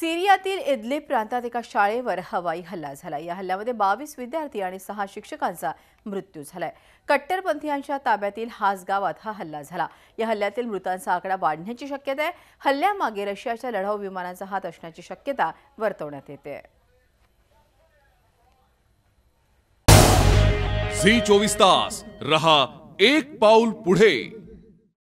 सिरियातील Idlib प्रांतात एका शाळेवर हवाई हल्ला झाला. या हल्ल्यामध्ये बावीस विद्यार्थी आणि सहा शिक्षकांचा मृत्यू झालाय. कट्टरपंथीयांच्या ताब्यातील हास गावात हा हल्ला झाला. या हल्ल्यातील मृतांचा आकडा वाढण्याची शक्यता आहे. हल्ल्यामागे रशियाच्या लढाऊ विमानाचा हात असण्याची शक्यता वर्तवण्यात येते. झी चोवीस तास. रहा एक पाऊल पुढे.